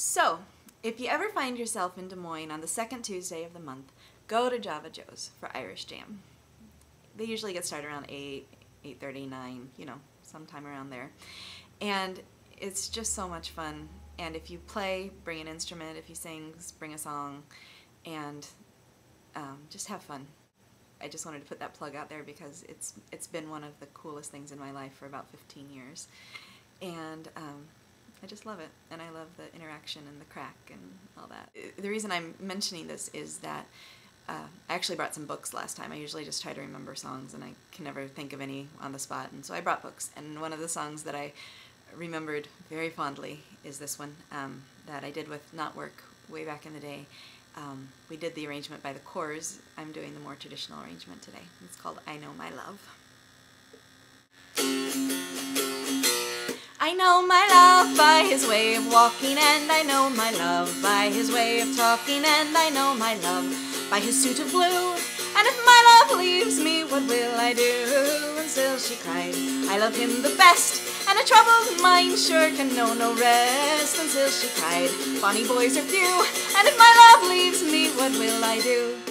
So, if you ever find yourself in Des Moines on the second Tuesday of the month, go to Java Joe's for Irish Jam. They usually get started around 8, 8.30, 9, you know, sometime around there. And it's just so much fun. And if you play, bring an instrument. If you sing, bring a song. And um, just have fun. I just wanted to put that plug out there because it's it's been one of the coolest things in my life for about 15 years. And um, I just love it, and I love the interaction and the crack and all that. The reason I'm mentioning this is that uh, I actually brought some books last time. I usually just try to remember songs, and I can never think of any on the spot, and so I brought books. And one of the songs that I remembered very fondly is this one um, that I did with Not Work way back in the day. Um, we did the arrangement by the Corrs. I'm doing the more traditional arrangement today. It's called I Know My Love. I know my love by his way of walking, and I know my love by his way of talking, and I know my love by his suit of blue. And if my love leaves me, what will I do? And still she cried, I love him the best, and a troubled mind sure can know no rest. And still she cried, bonny boys are few, and if my love leaves me, what will I do?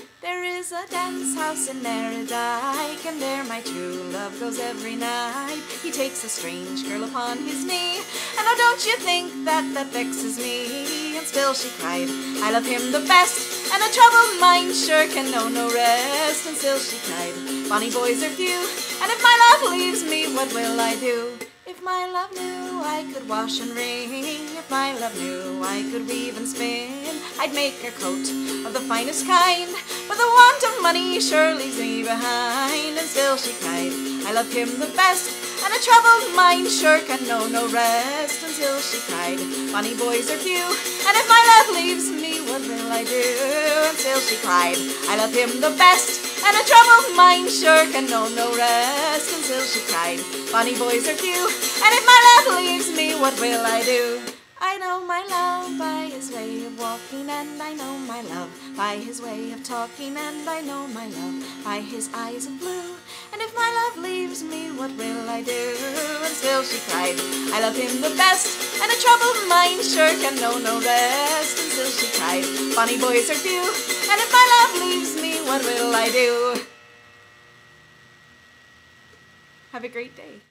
Is a dance house in Maradyke, and there my true love goes every night. He takes a strange girl upon his knee, and oh, don't you think that that vexes me? And still she cried, I love him the best, and a troubled mind sure can know no rest. And still she cried, bonny boys are few, and if my love leaves me, what will I do? If my love knew I could wash and wring, if my love knew I could weave and spin, I'd make a coat of the finest kind. But the want of money sure leaves me behind. And still she cried, I love him the best, and a troubled mind sure can know no rest. Until she cried, bonny boys are few, and if my love leaves me, what will I do? Until she cried, I love him the best, and a troubled mind sure can know no rest. Until she cried, bonny boys are few, and if my love leaves me, what will I do? I know my love by his way of walking, and I know my love by his way of talking, and I know my love by his eyes of blue. And if my love leaves me, what will I do? And still she cried, I love him the best, and a troubled mind sure can know no rest. And still she cried, bonny boys are few, and if my love what will I do? Have a great day.